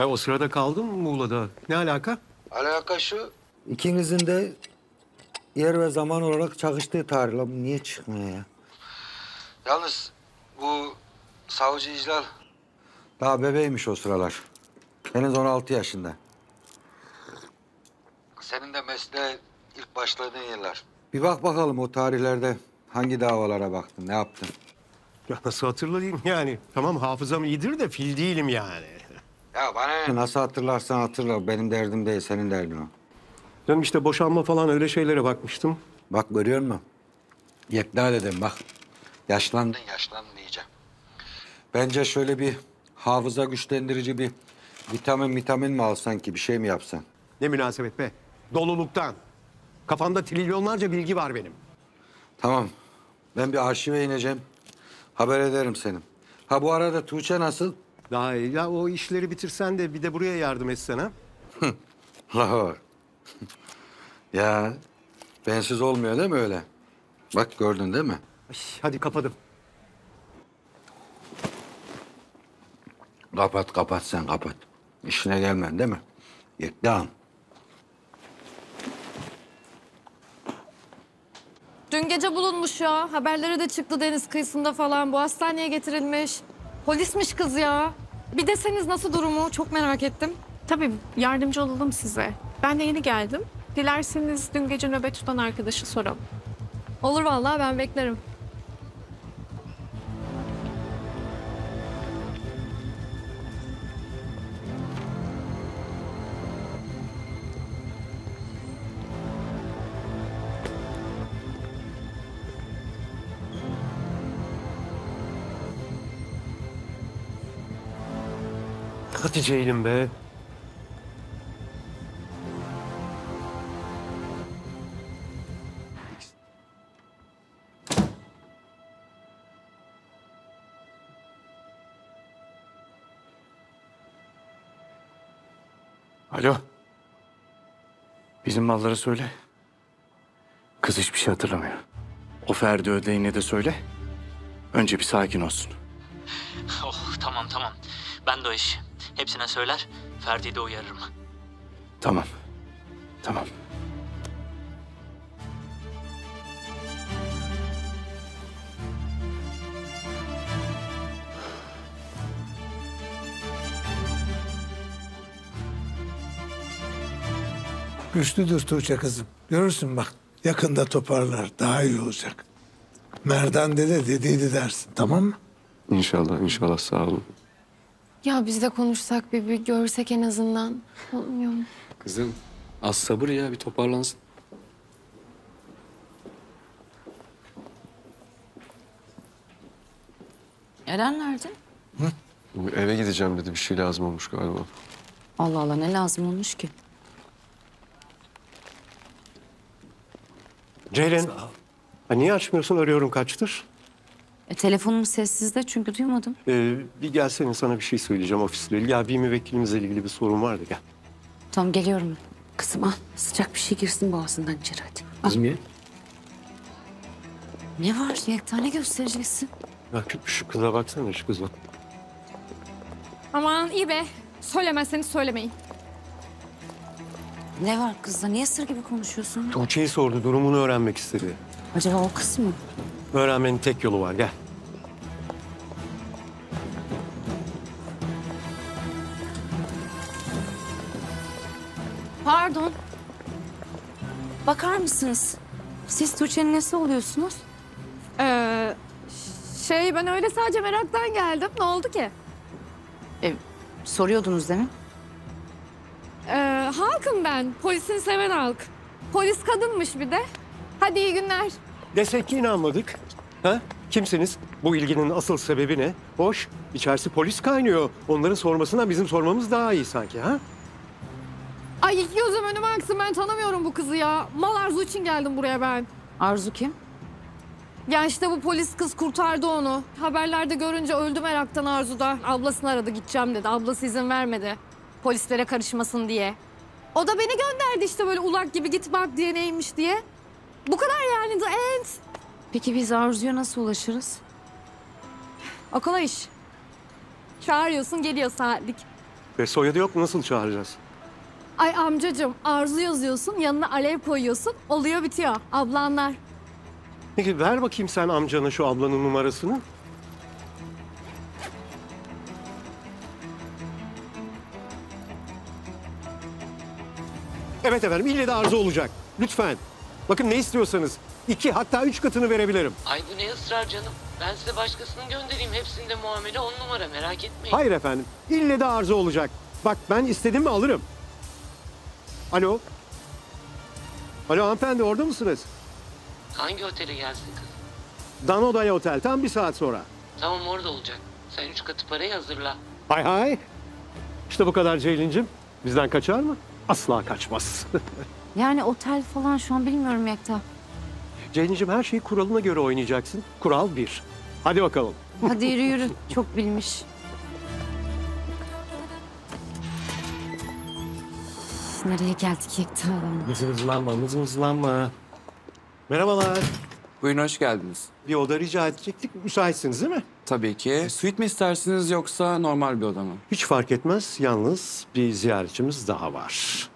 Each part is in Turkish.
Ben o sırada kaldım Muğla'da. Ne alaka? Alaka şu. İkinizin de yer ve zaman olarak çakıştığı tarih. Lan bu niye çıkmıyor ya? Yalnız bu savcı İclal Daha bebeymiş o sıralar. Henüz 16 yaşında. senin de mesleğe ilk başladığın yıllar. Bir bak bakalım o tarihlerde hangi davalara baktın, ne yaptın? Ya nasıl hatırlayayım yani? Tamam hafızam iyidir de fil değilim yani. Ya bana ne? Nasıl hatırlarsan hatırla. Benim derdim değil, senin derdin o. Canım işte boşanma falan öyle şeylere bakmıştım. Bak görüyor musun? Yekta dedim bak. Yaşlandın. Yaşlandın iyice. Bence şöyle bir hafıza güçlendirici bir vitamin vitamin mi alsan ki bir şey mi yapsan? Ne münasebet be. Doluluktan. Kafamda trilyonlarca bilgi var benim. Tamam. Ben bir arşive ineceğim. Haber ederim senin. Ha bu arada Tuğçe nasıl? Daha iyi. Ya o işleri bitirsen de bir de buraya yardım etsen ha. Lahor. ya bensiz olmuyor değil mi öyle? Bak gördün değil mi? Ay, hadi kapadım. Kapat kapat sen kapat. İşine gelmen değil mi? Yekta Dün gece bulunmuş ya. Haberleri de çıktı deniz kıyısında falan. Bu hastaneye getirilmiş. Polismiş kız ya. Bir deseniz nasıl durumu? Çok merak ettim. Tabii yardımcı olalım size. Ben de yeni geldim. Dilerseniz dün gece nöbet tutan arkadaşı soralım. Olur vallahi ben beklerim. Hadi Ceylin be. Alo. Bizim malları söyle. Kız hiçbir şey hatırlamıyor. O Ferdi ödeğine de söyle. Önce bir sakin olsun. Oh tamam tamam. Ben de o iş. Hepsine söyler. Ferdi'yi de uyarırım. Tamam. Tamam. Güçlüdür Tuğçe kızım. Görürsün bak yakında toparlar. Daha iyi olacak. Merdan dede dediydi dersin tamam mı? İnşallah, inşallah sağ olun. Ya biz de konuşsak bir, bir görsek en azından. Olmuyor mu? Kızım az sabır ya bir toparlansın. Eren nerede? Eve gideceğim dedi bir şey lazım olmuş galiba. Allah Allah ne lazım olmuş ki? Ceylin. Ha, niye açmıyorsun? Arıyorum kaçtır. E, telefonum sessizde çünkü duymadım. Ee, bir gelsene sana bir şey söyleyeceğim ofisle ilgili. Ya bir müvekkilimizle ilgili bir sorun vardı gel. Tamam geliyorum. Kızım al sıcak bir şey girsin boğazından içeri hadi. Al. Kızım niye? Ne var Yekta ne göstereceksin? Ya şu- şu kıza baksana şu kıza. Aman iyi be. Söylemezseniz söylemeyin. Ne var kızla niye sır gibi konuşuyorsun? Tuğçe'yi sordu durumunu öğrenmek istedi. Acaba o kız mı? Öğrenmenin tek yolu var gel. Pardon. Bakar mısınız? Siz Tuğçe'nin nesi oluyorsunuz? Ee, şey ben öyle sadece meraktan geldim. Ne oldu ki? E, soruyordunuz değil mi? Ee, halkım ben. Polisini seven halk. Polis kadınmış bir de. Hadi iyi günler. Desek ki inanmadık. Ha? Kimsiniz? Bu ilginin asıl sebebi ne? Hoş. İçerisi polis kaynıyor. Onların sormasından bizim sormamız daha iyi sanki ha? Ay gözüm önüme aksın ben tanımıyorum bu kızı ya. Mal arzu için geldim buraya ben. Arzu kim? Ya işte bu polis kız kurtardı onu. Haberlerde görünce öldü meraktan Arzu'da. Ablasını aradı gideceğim dedi. Ablası izin vermedi. Polislere karışmasın diye. O da beni gönderdi işte böyle ulak gibi git bak diye neymiş diye. Bu kadar yani the end. Peki biz Arzu'ya nasıl ulaşırız? O kolay iş. Çağırıyorsun geliyor saatlik. Ve soyadı yok mu? Nasıl çağıracağız? Ay amcacığım Arzu yazıyorsun yanına alev koyuyorsun oluyor bitiyor. Ablanlar. Peki ver bakayım sen amcana şu ablanın numarasını. Evet efendim ille de arıza olacak. Lütfen. Bakın ne istiyorsanız. iki hatta üç katını verebilirim. Ay bu ne ısrar canım. Ben size başkasını göndereyim. Hepsinde muamele on numara merak etmeyin. Hayır efendim. İlle de arıza olacak. Bak ben istedim mi alırım. Alo. Alo hanımefendi orada mısınız? Hangi otele gelsin kız? Danodaya Otel tam bir saat sonra. Tamam orada olacak. Sen üç katı parayı hazırla. Hay hay. İşte bu kadar Ceylin'cim. Bizden kaçar mı? Asla kaçmaz. Yani otel falan şu an bilmiyorum Yekta. Ceylin'cim her şeyi kuralına göre oynayacaksın. Kural bir. Hadi bakalım. Hadi yürü yürü. Çok bilmiş. Nereye geldik Yekta? Mızmızlanma, mızmızlanma. Merhabalar. Buyurun hoş geldiniz. Bir oda rica edecektik. Müsaitsiniz değil mi? Tabii ki. Suite mi istersiniz yoksa normal bir oda mı? Hiç fark etmez. Yalnız bir ziyaretçimiz daha var.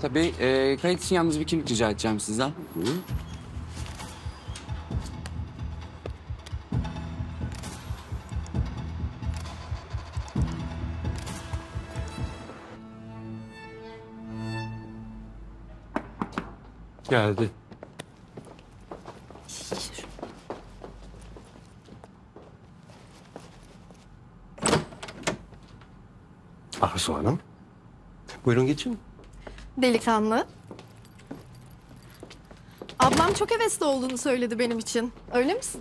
Tabii. E, kayıt için yalnız bir kimlik rica edeceğim sizden. Geldi. Arzu Hanım. Buyurun geçin. Delikanlı. Ablam çok hevesli olduğunu söyledi benim için. Öyle misin?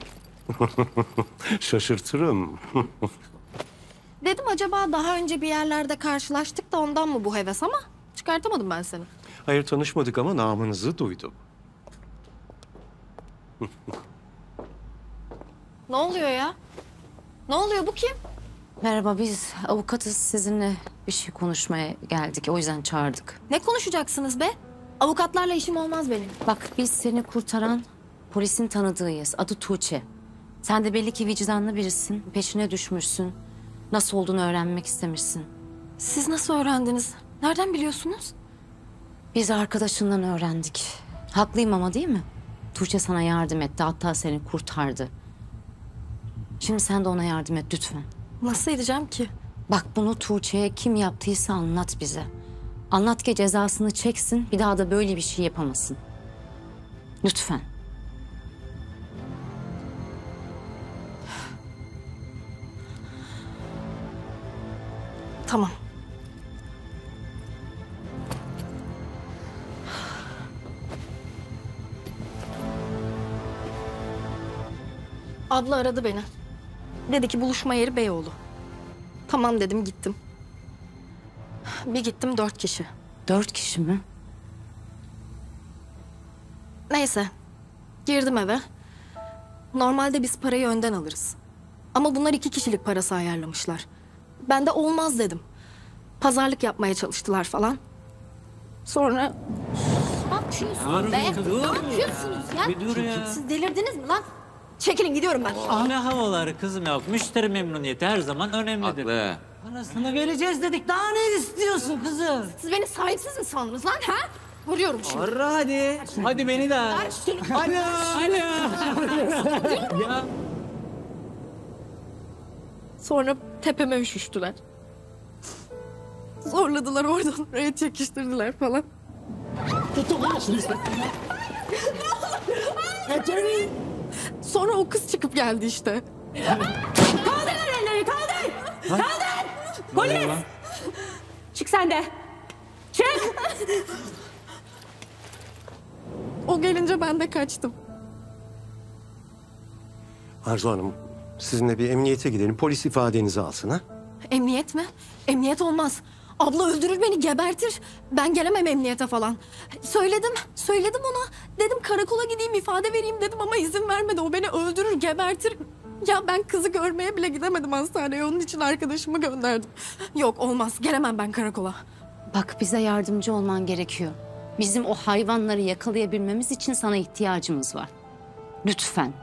Şaşırtırım. Dedim acaba daha önce bir yerlerde karşılaştık da ondan mı bu heves ama çıkartamadım ben seni. Hayır tanışmadık ama namınızı duydum. Ne oluyor ya? Ne oluyor bu kim? Merhaba biz avukatız sizinle bir şey konuşmaya geldik. O yüzden çağırdık. Ne konuşacaksınız be? Avukatlarla işim olmaz benim. Bak biz seni kurtaran polisin tanıdığıyız. Adı Tuğçe. Sen de belli ki vicdanlı birisin. Peşine düşmüşsün. Nasıl olduğunu öğrenmek istemişsin. Siz nasıl öğrendiniz? Nereden biliyorsunuz? Biz arkadaşından öğrendik. Haklıyım ama değil mi? Tuğçe sana yardım etti. Hatta seni kurtardı. Şimdi sen de ona yardım et lütfen. Nasıl edeceğim ki? Bak bunu Tuğçe'ye kim yaptıysa anlat bize. Anlat ki cezasını çeksin. Bir daha da böyle bir şey yapamasın. Lütfen. Tamam. Abla aradı beni. Dedi ki buluşma yeri Beyoğlu. Tamam dedim gittim. Bir gittim dört kişi. Dört kişi mi? Neyse. Girdim eve. Normalde biz parayı önden alırız. Ama bunlar iki kişilik parası ayarlamışlar. Ben de olmaz dedim. Pazarlık yapmaya çalıştılar falan. Sonra... Ne yapıyorsunuz be? Ne yapıyorsunuz ya? Bir dur ya. Siz delirdiniz mi lan? Çekilin gidiyorum ben. Ah ne havaları kızım ya. Müşteri memnuniyeti her zaman önemlidir. Haklı. Parasını vereceğiz dedik. Daha ne istiyorsun kızım? Siz beni sahipsiz mi sandınız lan ha? Vuruyorum şimdi. Arra hadi. Hadi beni de ara. Ver şunu. Alo. Alo. ya. Sonra tepeme üşüştüler. Zorladılar oradan oraya çekiştirdiler falan. Sonra o kız çıkıp geldi işte. Kaldır elleri kaldır. Kaldır. Polis. Çık sen de. Çık. O gelince ben de kaçtım. Arzu Hanım, sizinle bir emniyete gidelim. Polis ifadenizi alsın ha. Emniyet mi? Emniyet olmaz. Abla öldürür beni, gebertir. Ben gelemem emniyete falan. Söyledim, söyledim ona. Dedim karakola gideyim ifade vereyim dedim ama izin vermedi. O beni öldürür, gebertir. Ya ben kızı görmeye bile gidemedim hastaneye. Onun için arkadaşımı gönderdim. Yok olmaz, gelemem ben karakola. Bak bize yardımcı olman gerekiyor. Bizim o hayvanları yakalayabilmemiz için sana ihtiyacımız var. Lütfen.